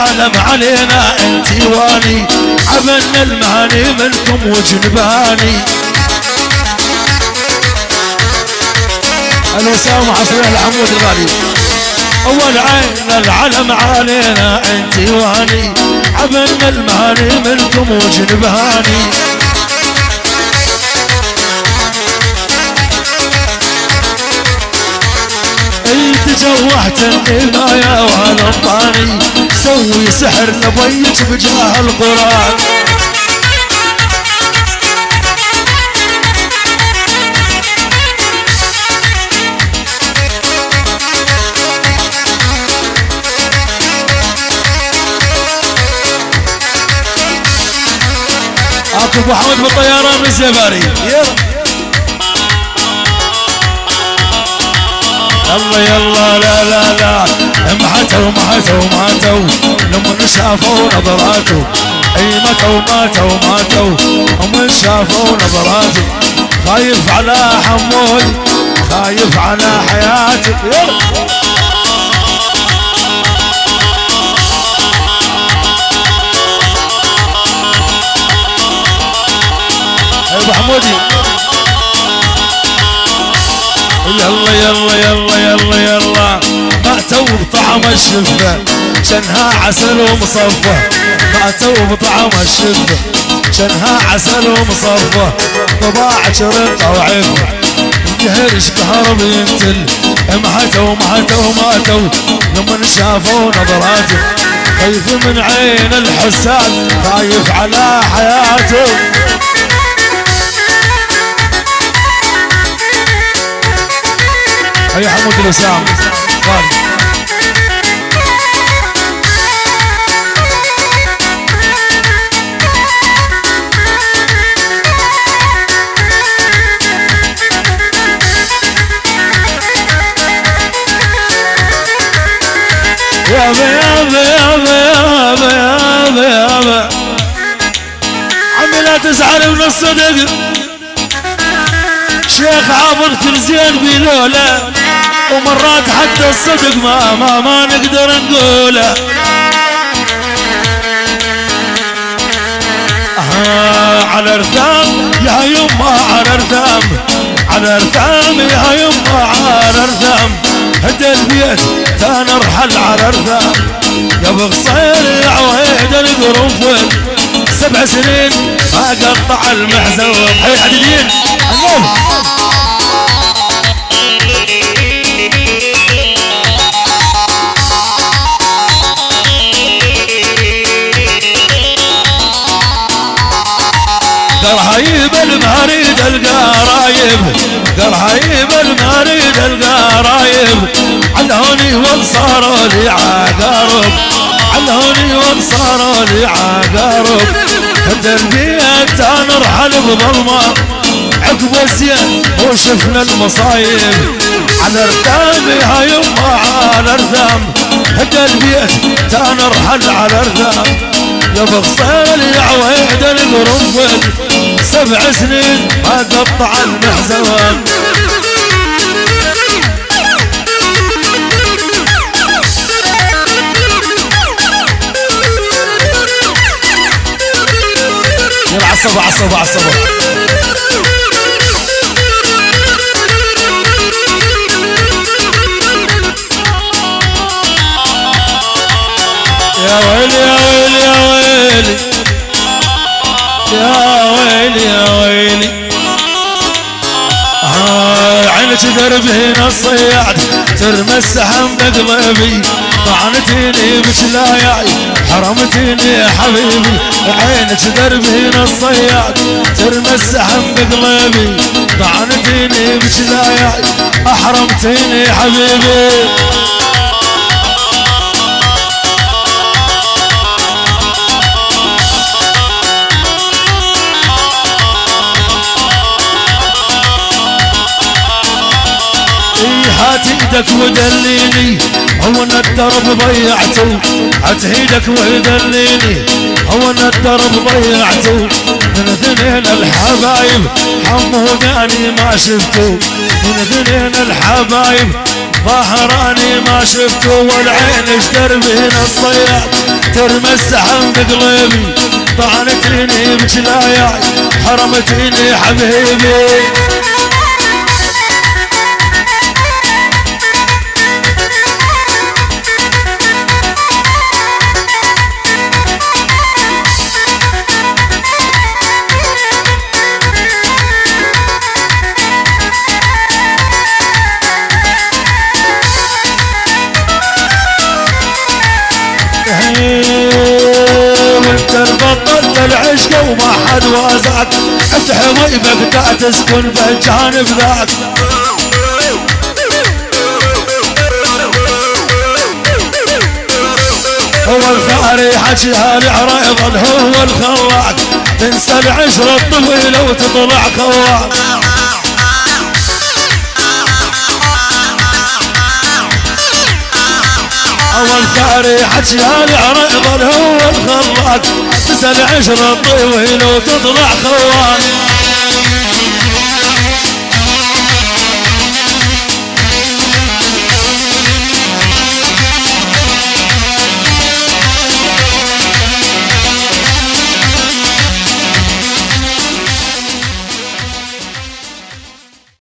العالم علينا انتي واني عملنا المهاني منكم وجنباني. الوسام حصرية العمود الغالي. أول عين العلم علينا انتي واني عملنا المهاني منكم وجنباني. تجوحت النهاية والأبطاني سوي سحر نبيك بجاه القرآن. اكو محمد بالطيران الزباري يلا. يلا يلا لا لا لا. محتوا محتوا ماتوا لما شافوا نظراته. أي ماتوا ماتوا ماتوا هم شافوا نظراته. خايف على حمود خايف على حياتي يلا يلا يلا يلا يلا. ماتوا بطعم الشفة. شنها عسل ومصفى. ماتوا بطعم الشفة. شنها عسل ومصفى. طباع شرطة وعفة جهرش كهرب ينتل محتوا محتوا ماتوا لما شافوا نظراته. خايف من عين الحساد. خايف على حياته. هيا حمود الوسام غالي يابا يابا يابا يابا عمي لا تزعل من الصدق. شيخ عابر كل زين بلوله ومرات حتى الصدق ما ما ما نقدر نقوله. آه على رثام يا يما على رثام على رثام يا يما على رثام هدى البيت تنرحل على رثام يا بغصير يا عويد القرنفل سبع سنين قطع المحزون حي حديدين النوم قرحيب المريد القرايب. قرحيب المريد القرايب. علهوني وانصاروا لي عقارب. علهوني وانصاروا لي عقارب. هد البيت نرحل بظلمه عقب الزين وشفنا المصايب. على رثامي ها يما على رثام هد البيت تنرحل على رثام يا بغصيل يا عويد القرنفل سبع سنين ما قطع المحزون عصبة عصبة عصبة يا ويلي يا ويلي يا ويلي. يا ويلي يا ويلي. آه عينك دربهن الصياد ترمى السحم بقلبي طعنتيني بجلاياي حرمتيني يا حبيبي عينك دربهن الصياد ترمى السحم بقلبي طعنتيني بجلاياي أحرمتيني حبيبي. هات إيدك ودليني. هو أن الدرب ضيعته. هات إيدك ودليني هو أن الدرب ضيعته. من اثنين الحبايب. حموداني ما شفته. من اثنين الحبايب. ظهراني ما شفته. والعين إيش دربين الصياد ترمسحن بقلبي طعنتيني بجلاياي حرمتيني حبيبي. حد وازعك حتى حميمك تسكن بالجانب ذاك هو الخاري حكيها لعريضا هو الخلاق تنسى العشرة الطويلة وتطلع خواق اول ثاري حكيها لعريضا هو الخلاق تسأل عشرة طويل وتطلع خوان